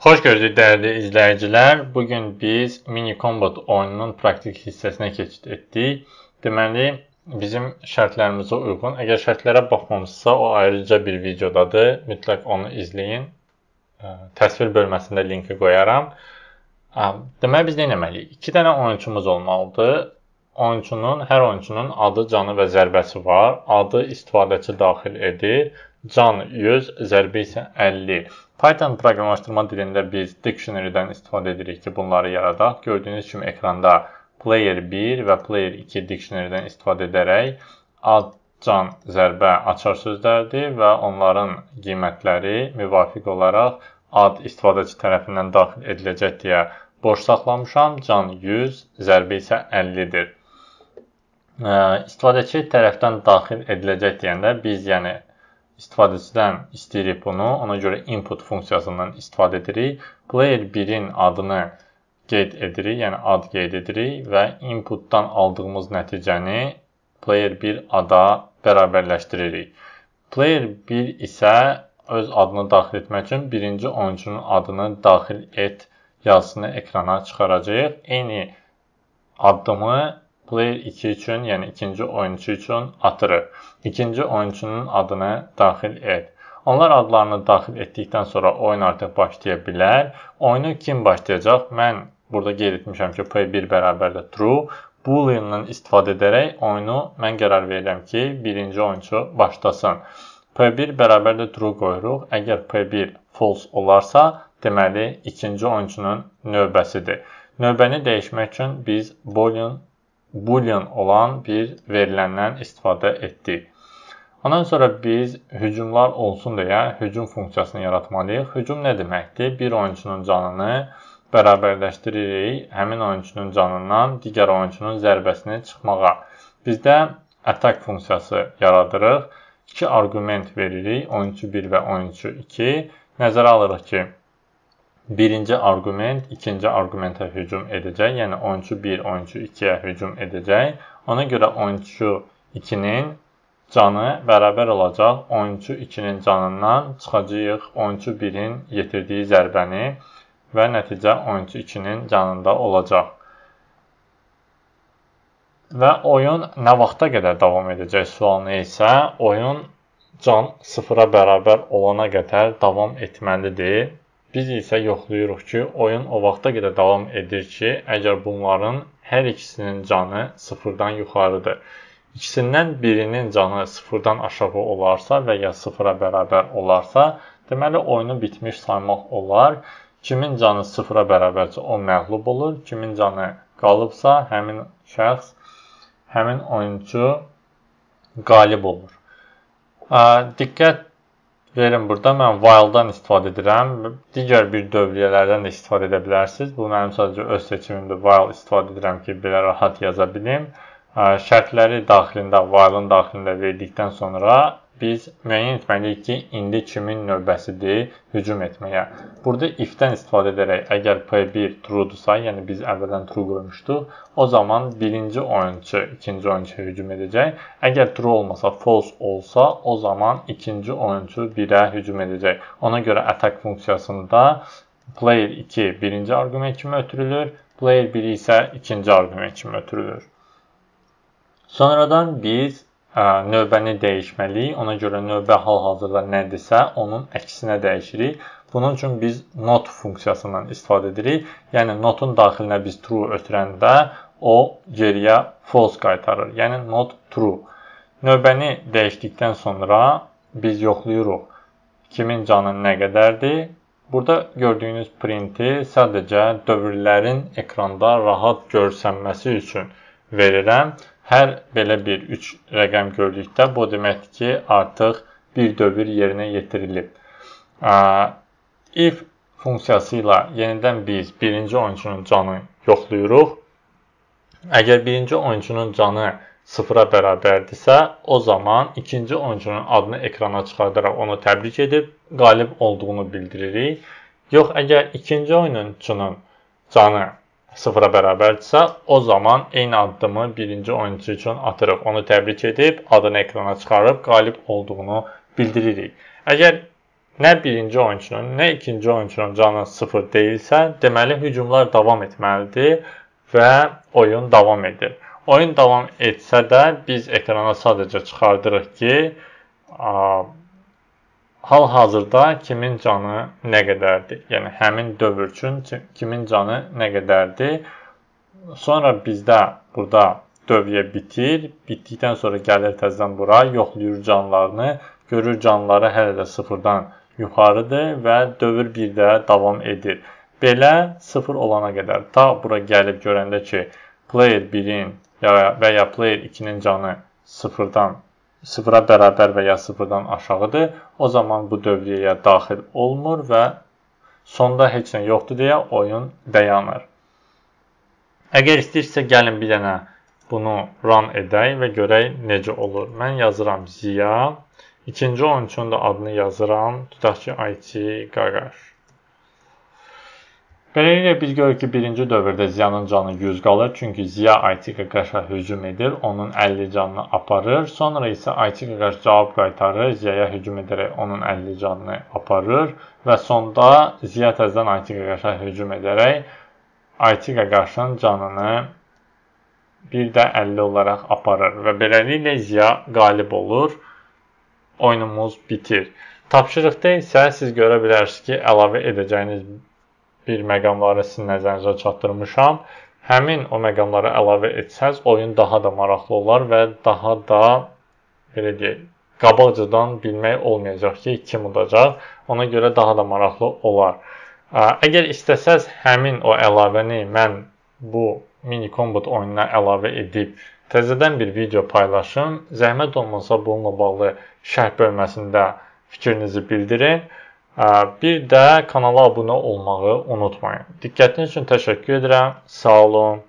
Xoş gördük dəyərli izləyicilər. Bu gün biz Mini Combat oyununun praktik hissəsinə keçid etdik. Deməli, bizim şərtlərimizə uyğun. Əgər şərtlərə baxmamısınızsa, o ayrıca bir videodadır. Mütləq onu izləyin. Təsvir bölməsində linki qoyaram. Deməli biz nə etməliyik? 2 dənə oyunçumuz olmalıdır. Oyunçunun, hər oyunçunun adı, canı və zərbəsi var. Adı istifadəçi daxil edir. Can 100, zərbə isə 50. Python proqramlaşdırma dilində biz dictionary-dən istifadə edirik ki, bunları yaradaq. Gördüyünüz kimi ekranda player 1 və player 2 dictionary-dən istifadə edərək ad, can, zərbə açar sözlərdir və onların qiymətləri müvafiq olaraq ad istifadəçi tərəfindən daxil ediləcək deyə boş saxlamışam. Can 100, zərbə isə 50-dir. İstifadəçi tərəfdən daxil ediləcək deyəndə biz yəni istifadəçidən istəyirik bunu. Ona görə input funksiyasından istifadə edirik. Player 1-in adını qeyd edirik, yəni ad qeyd edirik və inputdan aldığımız nəticəni player 1 ada bərabərləşdiririk. Player 1 isə öz adını daxil etmək üçün birinci oyunçunun adını daxil et yazısını ekrana çıxaracağıq. Eyni addımı player 2 üçün, yəni ikinci oyunçu üçün atırıq. İkinci oyunçunun adını daxil et. Onlar adlarını daxil etdikdən sonra oyun artıq başlaya bilər. Oyunu kim başlayacaq? Mən burada qeyd etmişəm ki, P1 bərabərdə true. Boolean-dan istifadə edərək oyunu mən qərar verirəm ki, birinci oyunçu başlasın. P1 bərabərdə true qoyuruq. Əgər P1 false olarsa, deməli ikinci oyunçunun növbəsidir. Növbəni dəyişmək üçün biz boolean boolean olan bir veriləndən istifadə etdik. Ondan sonra biz hücumlar olsun deyə hücum funksiyasını yaratmalıyıq. Hücum nə deməkdir? Bir oyunçunun canını bərabərləşdiririk həmin oyunçunun canından digər oyunçunun zərbəsini çıxmağa. Bizdə attack funksiyası yaradırıq. İki arqument veririk, oyunçu 1 və oyunçu 2. Nəzərə alırıq ki, birinci arqument ikinci arqumentə hücum edəcək. Yəni oyunçu 1 oyunçu 2-yə hücum edəcək. Ona görə oyunçu 2-nin canı bərabər olacaq oyunçu 2-nin canından çıxacağıq oyunçu 1-in yetirdiyi zərbəni və nəticə oyunçu 2-nin canında olacaq. Və oyun nə vaxta qədər davam edəcək sualına isə oyun can 0-a bərabər olana qədər davam etməlidir. Biz isə yoxlayırıq ki, oyun o vaxta qədər davam edir ki, əgər bunların hər ikisinin canı sıfırdan yuxarıdır. İkisindən birinin canı sıfırdan aşağı olarsa və ya sıfıra bərabər olarsa, deməli oyunu bitmiş saymaq olar. Kimin canı sıfıra bərabərsə o məğlub olur, kimin canı qalıbsa həmin şəxs, həmin oyunçu qalib olur. Diqqət Verin burada mən while-dan istifadə edirəm. Digər bir dövriyyələrdən də istifadə edə bilərsiniz. Bu mənim sadəcə öz seçimimdir. While istifadə edirəm ki, belə rahat yaza bilim. Şərtləri daxilində, while-ın daxilində verdikdən sonra biz müəyyən etməliyik ki, indi kimin növbəsidir hücum etməyə. Burada if-dən istifadə edərək, əgər P1 true-dursa, yəni biz əvvəldən true qoymuşduq, o zaman birinci oyunçu ikinci oyunçuya hücum edəcək. Əgər true olmasa, false olsa, o zaman ikinci oyunçu 1-ə hücum edəcək. Ona görə attack funksiyasında player 2 birinci arqument kimi ötürülür, player 1 isə ikinci arqument kimi ötürülür. Sonradan biz növbəni dəyişməliyik. Ona görə növbə hal-hazırda nədirsə, onun əksinə dəyişirik. Bunun üçün biz not funksiyasından istifadə edirik. Yəni notun daxilinə biz true ötürəndə o geriyə false qaytarır. Yəni not true. Növbəni dəyişdikdən sonra biz yoxlayırıq kimin canı nə qədərdir. Burada gördüyünüz printi sadəcə dövrlərin ekranda rahat görsənməsi üçün verirəm. Hər belə bir 3 rəqəm gördükdə bu deməkdir ki, artıq bir dövr yerinə yetirilib. If funksiyası ilə yenidən biz birinci oyunçunun canı yoxlayırıq. Əgər birinci oyunçunun canı sıfıra bərabərdirsə, o zaman ikinci oyunçunun adını ekrana çıxardaraq onu təbrik edib qalib olduğunu bildiririk. Yox, əgər ikinci oyunçunun canı sıfıra bərabərdirsə, o zaman eyni addımı birinci oyunçu üçün atırıq. Onu təbrik edib, adını ekrana çıxarıb qalib olduğunu bildiririk. Əgər nə birinci oyunçunun, nə ikinci oyunçunun canı 0 deyilsə, deməli hücumlar davam etməlidir və oyun davam edir. Oyun davam etsə də biz ekrana sadəcə çıxardırıq ki, hal-hazırda kimin canı nə qədərdir? Yəni həmin dövr üçün kimin canı nə qədərdir? Sonra bizdə burada dövriyyə bitir. Bitdikdən sonra gəlir təzədən bura, yoxlayır canlarını, görür canları hələ də sıfırdan yuxarıdır və dövr 1-də davam edir. Belə 0 olana qədər ta bura gəlib görəndə ki, player 1-in və ya player 2-nin canı 0-dan 0-a bərabər və ya 0-dan aşağıdır, o zaman bu dövriyyəyə daxil olmur və sonda heç nə yoxdur deyə oyun dayanır. Əgər istəyirsə gəlin bir dənə bunu run edək və görək necə olur. Mən yazıram Ziya. İkinci oyunçunun da adını yazıram. Tutaq ki, IT Qaqaş. Beləliklə biz görürük ki, birinci dövrdə Ziyanın canı 100 qalır, çünki Ziya Aytika Qaşa hücum edir, onun 50 canını aparır. Sonra isə Aytika Qaş cavab qaytarır, Ziyaya hücum edərək onun 50 canını aparır və sonda Ziya təzədən Aytika Qaşa hücum edərək Aytika Qaşın canını bir də 50 olaraq aparır və beləliklə Ziya qalib olur. Oyunumuz bitir. Tapşırıqda isə siz görə bilərsiniz ki, əlavə edəcəyiniz bir məqamları sizin nəzərinizə çatdırmışam. Həmin o məqamları əlavə etsəz, oyun daha da maraqlı olar və daha da belə deyək, qabaqcadan bilmək olmayacaq ki, kim udacaq. Ona görə daha da maraqlı olar. Əgər istəsəz həmin o əlavəni mən bu mini combat oyununa əlavə edib təzədən bir video paylaşım. Zəhmət olmasa bununla bağlı şərh bölməsində fikrinizi bildirin. Bir də kanala abunə olmağı unutmayın. Diqqətiniz üçün təşəkkür edirəm. Sağ olun.